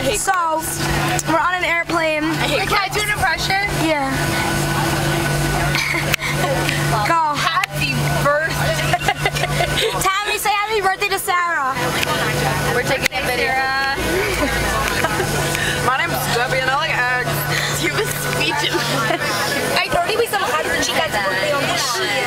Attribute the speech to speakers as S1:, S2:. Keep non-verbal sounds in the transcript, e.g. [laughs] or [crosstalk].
S1: I hate
S2: So, we're on an airplane.
S1: I hate
S3: Can I do an impression?
S2: Yeah. Go.
S3: Happy birthday. [laughs]
S2: Tammy, say happy birthday to Sarah.
S3: We're taking a video.
S1: My name's Debbie and I like eggs. Do you have a speech?
S3: Ay, no, di ba isang hot chika birthday on the sheet.